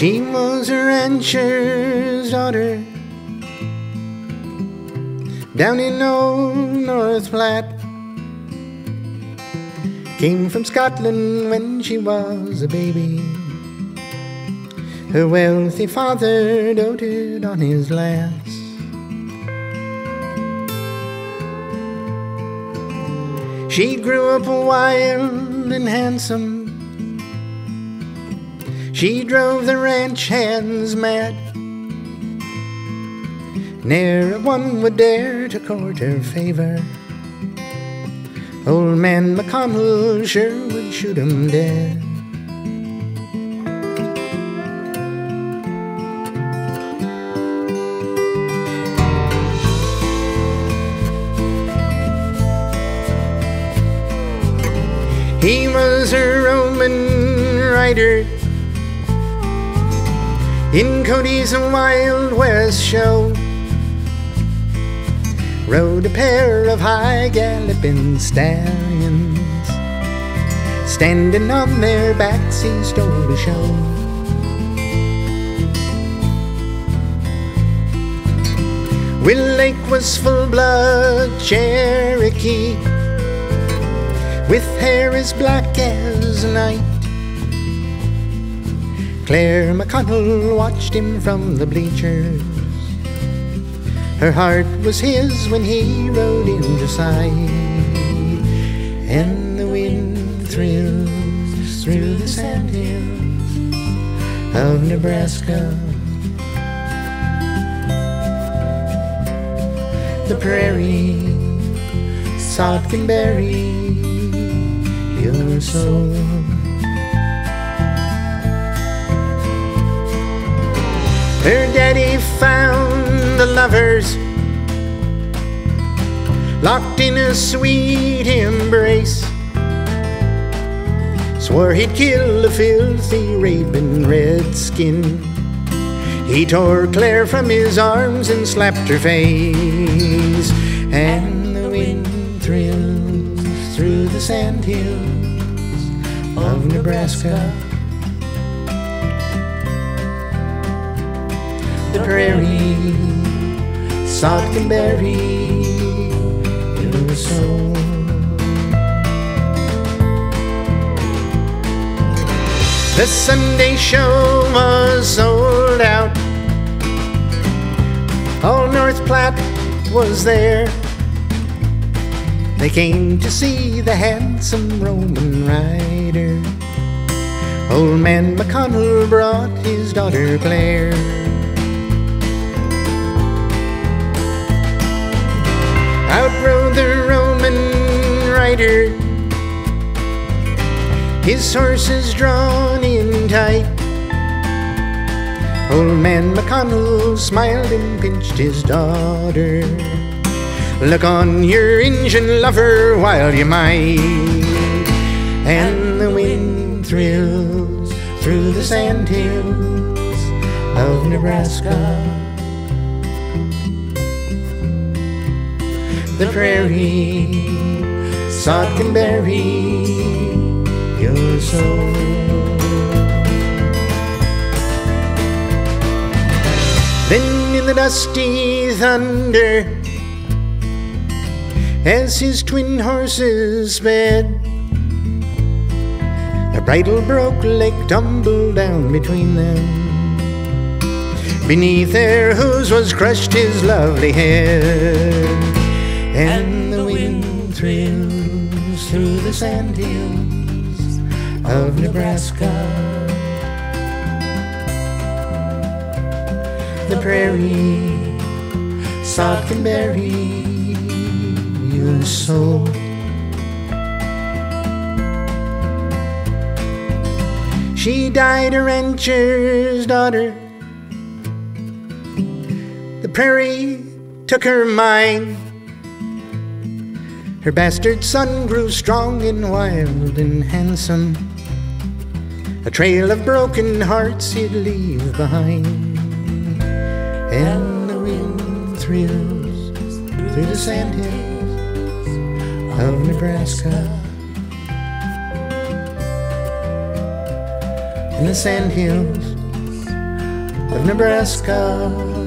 She was a rancher's daughter down in old North Platte. Came from Scotland when she was a baby. Her wealthy father doted on his lass. She grew up wild and handsome. She drove the ranch hands mad. Ne'er a one would dare to court her favor. Old man McConnell sure would shoot him dead. He was a Roman rider in Cody's Wild West show. Rode a pair of high galloping stallions. Standing on their backs, he stole a show. Will Lake was full blood Cherokee with hair as black as night. Claire McConnell watched him from the bleachers. Her heart was his when he rode into sight, and the wind thrills through the sandhills of Nebraska. The prairie sod can bury your soul. Her daddy found the lovers locked in a sweet embrace. Swore he'd kill the filthy raping redskin. He tore Claire from his arms and slapped her face. And the wind thrills through the sandhills of Nebraska. The prairie, sod can bury your soul. The Sunday show was sold out. All North Platte was there. They came to see the handsome Roman rider. Old man McConnell brought his daughter Claire. Outrode the Roman rider. His horses drawn in tight. Old man McConnell smiled and pinched his daughter. Look on your engine lover while you might. And the wind thrills through the sandhills of Nebraska. The prairie sod can bury your soul. Then in the dusty thunder, as his twin horses sped, a bridle broke, Lake tumbled down between them. Beneath their hooves was crushed his lovely head, and the wind thrills through the sandhills of Nebraska. The prairie sod can bury your soul. She died a rancher's daughter. The prairie took her mind. Her bastard son grew strong and wild and handsome. A trail of broken hearts he'd leave behind. And the wind thrills through the sandhills of Nebraska. In the sandhills of Nebraska.